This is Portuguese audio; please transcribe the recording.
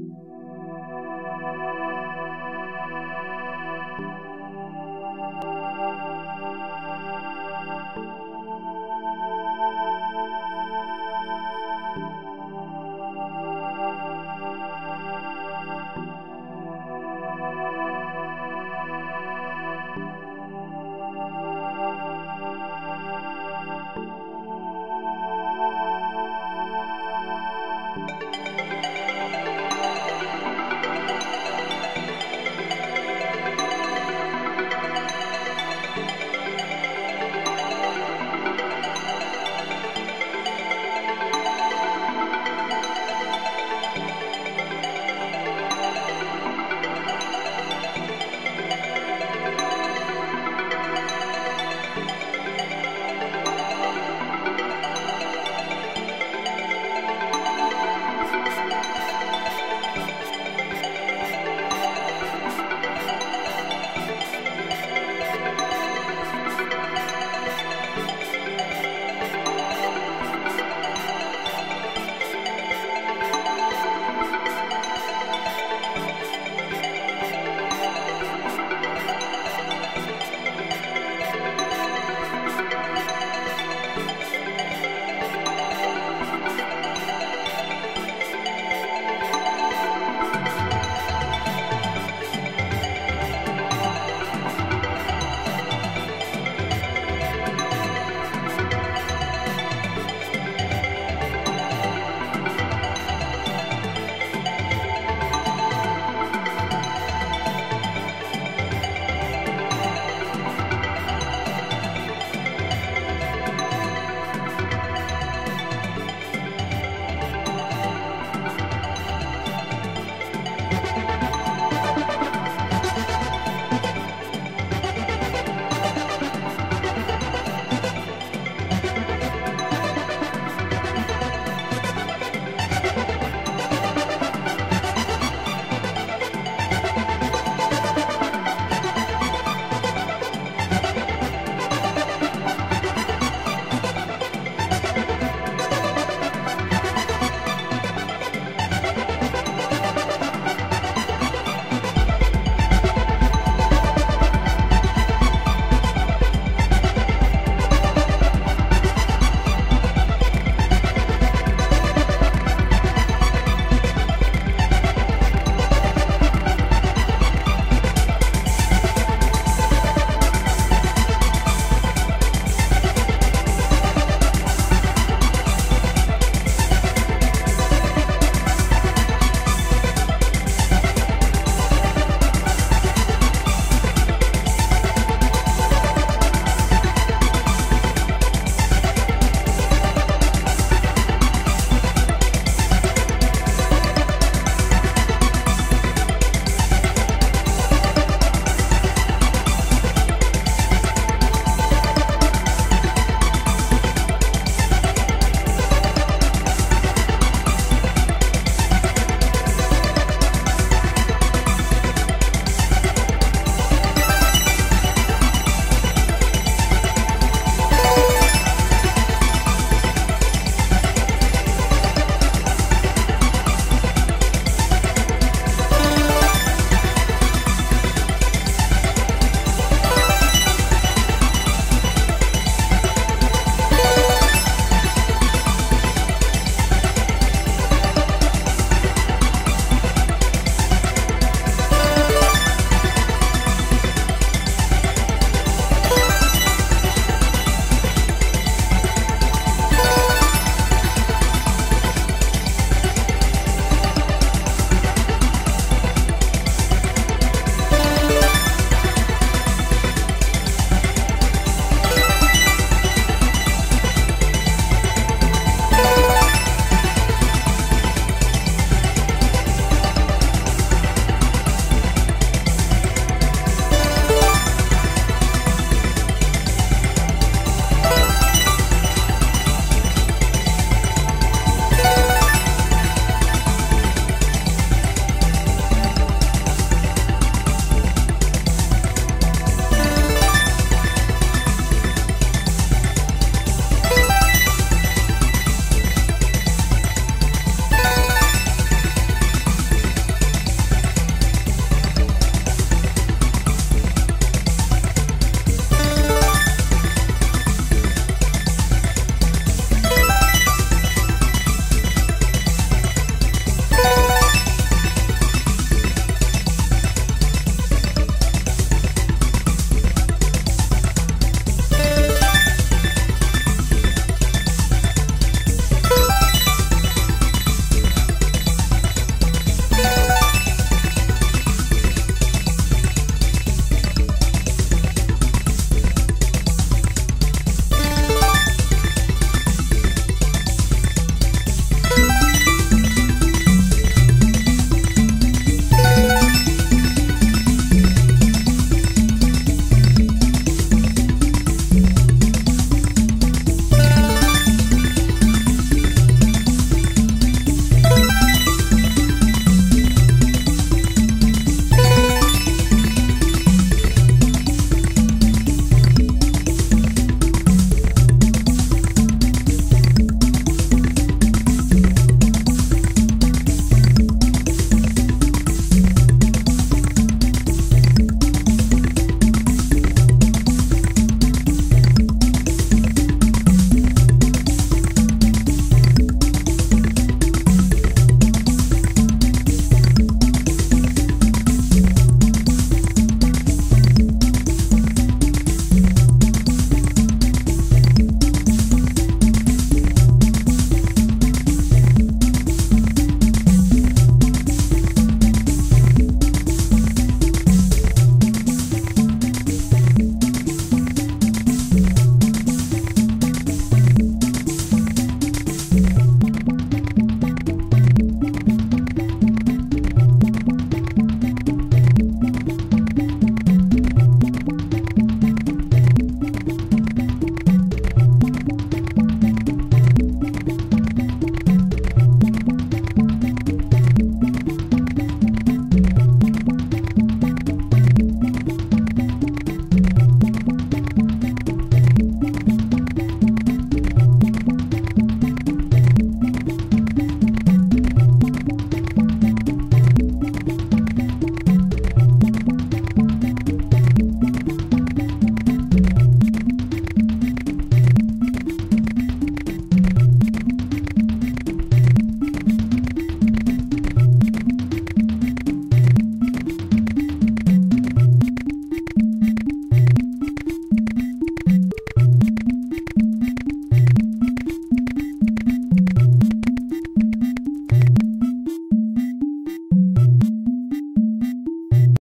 Música